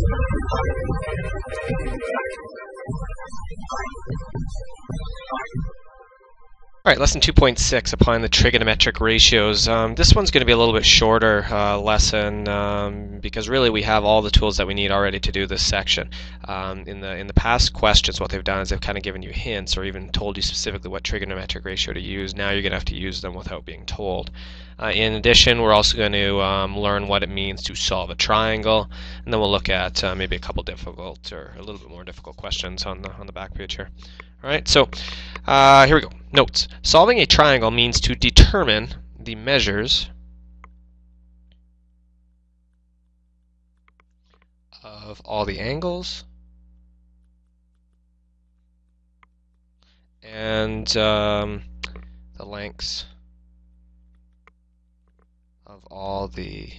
Thank you. All right, lesson 2.6, applying the trigonometric ratios. Um, this one's going to be a little bit shorter uh, lesson um, because really we have all the tools that we need already to do this section. Um, in the in the past questions, what they've done is they've kind of given you hints or even told you specifically what trigonometric ratio to use. Now you're going to have to use them without being told. Uh, in addition, we're also going to um, learn what it means to solve a triangle, and then we'll look at uh, maybe a couple difficult or a little bit more difficult questions on the on the back page here. All right, so uh, here we go. Notes. Solving a triangle means to determine the measures of all the angles and um, the lengths of all the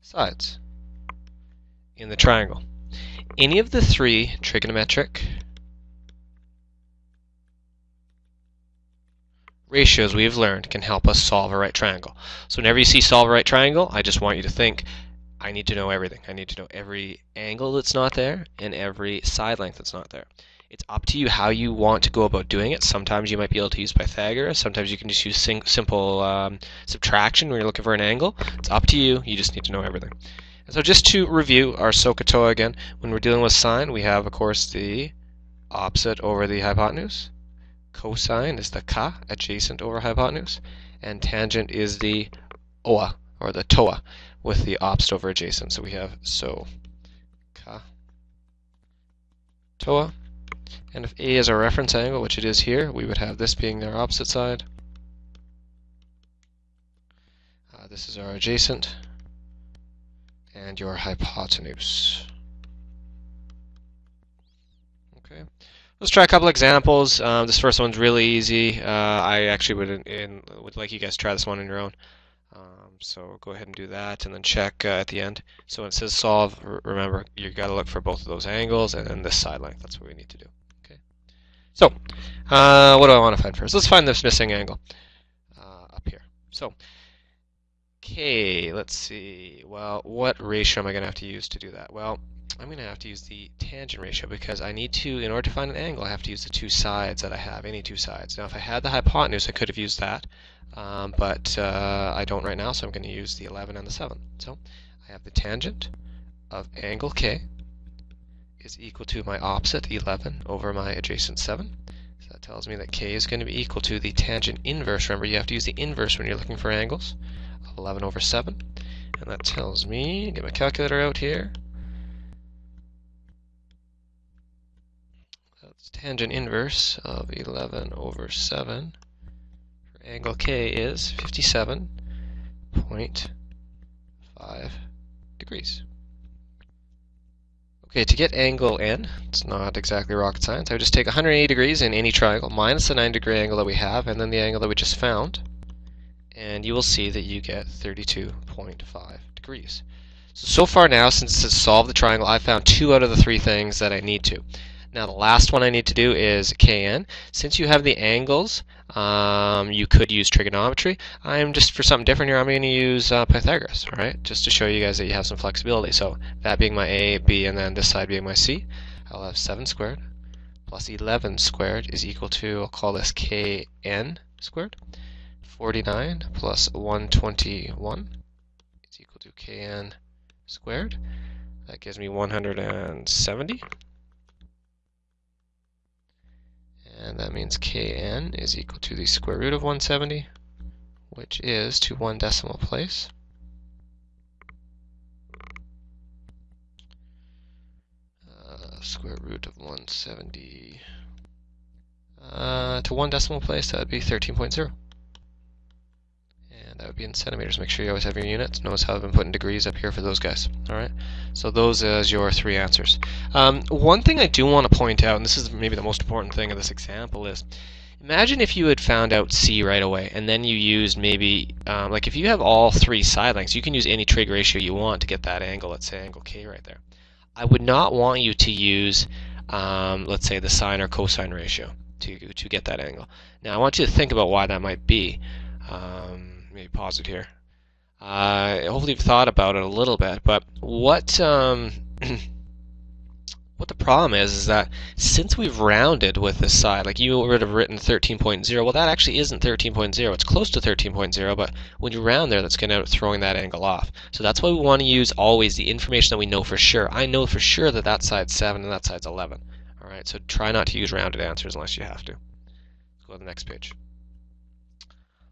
sides in the triangle. Any of the three trigonometric ratios we've learned can help us solve a right triangle. So whenever you see solve a right triangle, I just want you to think, I need to know everything. I need to know every angle that's not there and every side length that's not there. It's up to you how you want to go about doing it. Sometimes you might be able to use Pythagoras. Sometimes you can just use simple um, subtraction when you're looking for an angle. It's up to you. You just need to know everything. And so just to review our SOHCAHTOA again, when we're dealing with sine, we have, of course, the opposite over the hypotenuse cosine is the ka adjacent over hypotenuse, and tangent is the oa or the toa with the opposite over adjacent. So we have so ka toa. And if A is our reference angle, which it is here, we would have this being their opposite side. Uh, this is our adjacent and your hypotenuse. Okay. Let's try a couple examples. Um, this first one's really easy. Uh, I actually would in, would like you guys to try this one on your own. Um, so go ahead and do that, and then check uh, at the end. So when it says solve, remember you've got to look for both of those angles and then this side length. That's what we need to do. Okay. So uh, what do I want to find first? Let's find this missing angle uh, up here. So okay, let's see. Well, what ratio am I going to have to use to do that? Well, I'm going to have to use the tangent ratio because I need to, in order to find an angle, I have to use the two sides that I have, any two sides. Now if I had the hypotenuse, I could have used that, um, but uh, I don't right now, so I'm going to use the 11 and the 7. So I have the tangent of angle K is equal to my opposite 11 over my adjacent 7. So that tells me that K is going to be equal to the tangent inverse. Remember, you have to use the inverse when you're looking for angles. 11 over 7. And that tells me, get my calculator out here, That's tangent inverse of 11 over 7 for angle K is 57.5 degrees. Okay, to get angle N, it's not exactly rocket science, I would just take 180 degrees in any triangle minus the 9 degree angle that we have and then the angle that we just found and you will see that you get 32.5 degrees. So, so far now, since it's solved the triangle, I've found two out of the three things that I need to. Now the last one I need to do is Kn. Since you have the angles, um, you could use trigonometry. I'm just, for something different here, I'm going to use uh, Pythagoras, right? Just to show you guys that you have some flexibility. So that being my A, B, and then this side being my C, I'll have 7 squared plus 11 squared is equal to, I'll call this Kn squared. 49 plus 121 is equal to Kn squared. That gives me 170. and that means kn is equal to the square root of 170, which is to one decimal place. Uh, square root of 170 uh, to one decimal place, that would be 13.0 and that would be in centimeters. Make sure you always have your units. Notice how I've been putting degrees up here for those guys. All right. So those as your three answers. Um, one thing I do want to point out, and this is maybe the most important thing of this example, is imagine if you had found out C right away, and then you used maybe, um, like if you have all three side lengths, you can use any trig ratio you want to get that angle. Let's say angle K right there. I would not want you to use, um, let's say, the sine or cosine ratio to to get that angle. Now I want you to think about why that might be. Um, maybe pause it here. Uh, hopefully you've thought about it a little bit, but what um, what the problem is is that since we've rounded with this side, like you would have written 13.0, well that actually isn't 13.0. It's close to 13.0, but when you round there, that's going to throwing that angle off. So that's why we want to use always the information that we know for sure. I know for sure that that side's 7 and that side's 11. All right, so try not to use rounded answers unless you have to. Let's go to the next page.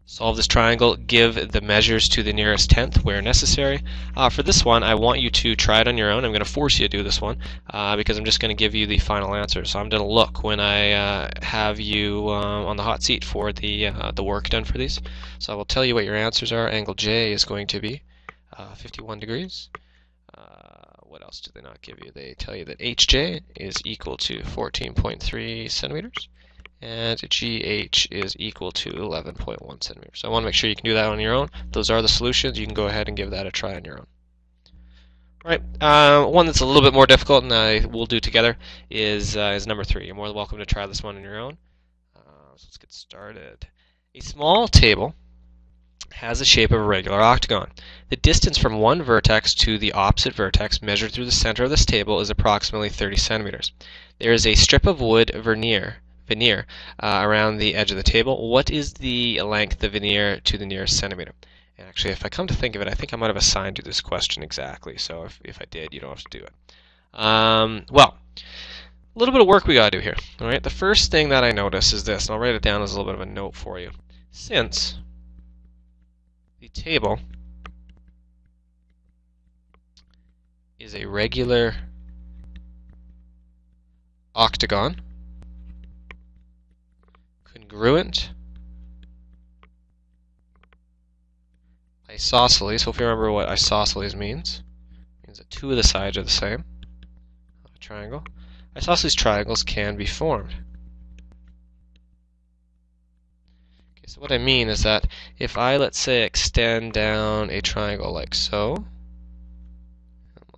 Solve this triangle, give the measures to the nearest tenth where necessary. Uh, for this one, I want you to try it on your own. I'm going to force you to do this one uh, because I'm just going to give you the final answer. So I'm going to look when I uh, have you uh, on the hot seat for the, uh, the work done for these. So I will tell you what your answers are. Angle J is going to be uh, 51 degrees. what else do they not give you? They tell you that HJ is equal to 14.3 centimeters and GH is equal to 11.1 centimeters. So I want to make sure you can do that on your own. Those are the solutions. You can go ahead and give that a try on your own. All right, uh, one that's a little bit more difficult, and I will do together, is uh, is number three. You're more than welcome to try this one on your own. Uh, so let's get started. A small table has the shape of a regular octagon. The distance from one vertex to the opposite vertex measured through the center of this table is approximately 30 centimeters. There is a strip of wood veneer veneer uh, around the edge of the table. What is the length of the veneer to the nearest centimeter? And actually, if I come to think of it, I think I might have assigned you this question exactly. So if, if I did, you don't have to do it. Um, well, a little bit of work we got to do here. All right. The first thing that I notice is this, and I'll write it down as a little bit of a note for you. Since the table is a regular octagon, congruent. Isosceles, hope you remember what isosceles means. It means that two of the sides are the same. A triangle. Isosceles triangles can be formed. Okay, so what I mean is that if I, let's say, extend down a triangle like so,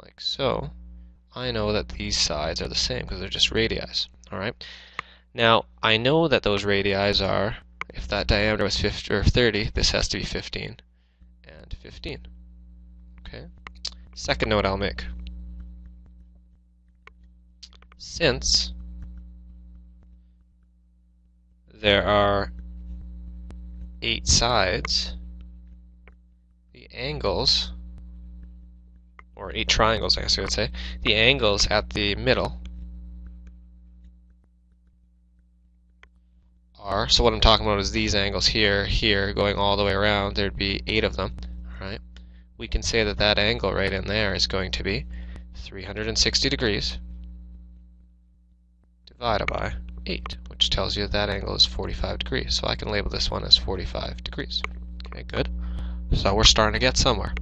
like so, I know that these sides are the same because they're just radii. All right. Now, I know that those radii are, if that diameter was 50, or 30, this has to be 15 and 15. Okay. Second note I'll make. Since there are eight sides, the angles, or eight triangles, I guess I would say, the angles at the middle are. So what I'm talking about is these angles here, here, going all the way around. There'd be eight of them. Right? We can say that that angle right in there is going to be 360 degrees divided by 8, which tells you that, that angle is 45 degrees. So I can label this one as 45 degrees. Okay, good. So we're starting to get somewhere.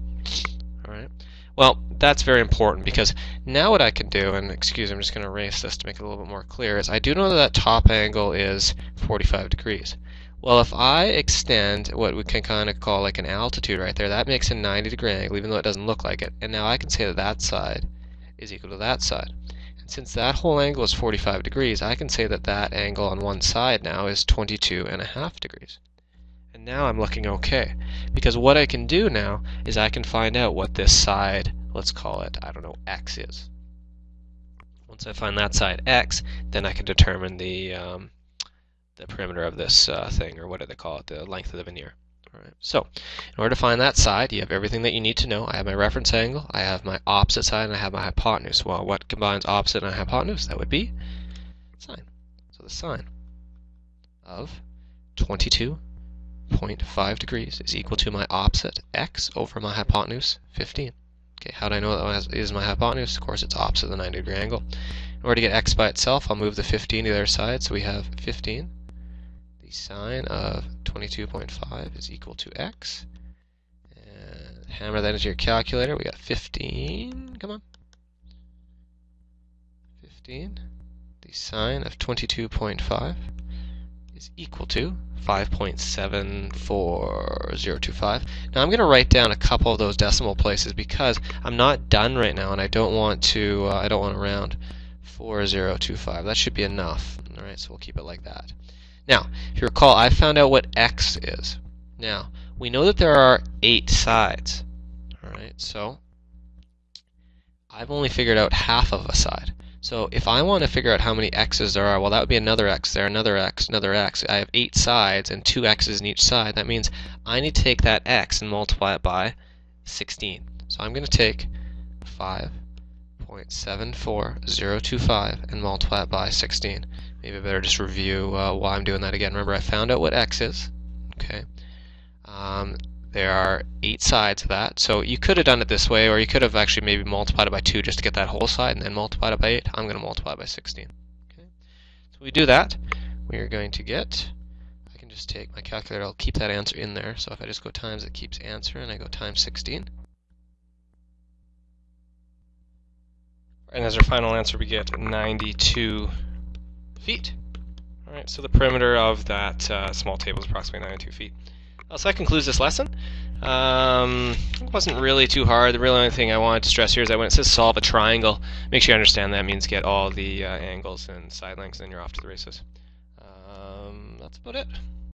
All right. Well, that's very important because now what I can do, and excuse me, I'm just going to erase this to make it a little bit more clear, is I do know that that top angle is 45 degrees. Well, if I extend what we can kind of call like an altitude right there, that makes a 90 degree angle, even though it doesn't look like it. And now I can say that that side is equal to that side. And since that whole angle is 45 degrees, I can say that that angle on one side now is 22 and a half degrees. And now I'm looking okay. Because what I can do now is I can find out what this side, let's call it, I don't know, x is. Once I find that side x, then I can determine the um, the perimeter of this uh, thing, or what do they call it, the length of the veneer. All right. So, in order to find that side, you have everything that you need to know. I have my reference angle, I have my opposite side, and I have my hypotenuse. Well, what combines opposite and hypotenuse? That would be sine. So the sine of 22 0.5 degrees is equal to my opposite x over my hypotenuse 15. Okay, how do I know that is my hypotenuse? Of course, it's opposite the 90 degree angle. In order to get x by itself, I'll move the 15 to the other side, so we have 15. The sine of 22.5 is equal to x. And hammer that into your calculator. We got 15. Come on. 15. The sine of 22.5 is equal to 5.74025. Now I'm going to write down a couple of those decimal places because I'm not done right now and I don't want to uh, I don't want to round 4025. That should be enough. All right, so we'll keep it like that. Now, if you recall, I found out what x is. Now, we know that there are eight sides. Alright, so I've only figured out half of a side. So if I want to figure out how many x's there are, well that would be another x there, another x, another x. I have eight sides and two x's in each side. That means I need to take that x and multiply it by 16. So I'm going to take 5.74025 and multiply it by 16. Maybe I better just review uh, why I'm doing that again. Remember I found out what x is. Okay. Um, there are eight sides of that. So you could have done it this way, or you could have actually maybe multiplied it by 2 just to get that whole side, and then multiplied it by 8. I'm going to multiply by 16. Okay. So we do that. We are going to get, I can just take my calculator, I'll keep that answer in there. So if I just go times, it keeps answer, and I go times 16. And as our final answer, we get 92 feet. All right, so the perimeter of that uh, small table is approximately 92 feet. Uh, so that concludes this lesson. Um, it wasn't really too hard. The really only thing I wanted to stress here is that when it says solve a triangle, make sure you understand that means get all the uh, angles and side lengths, and you're off to the races. Um, that's about it.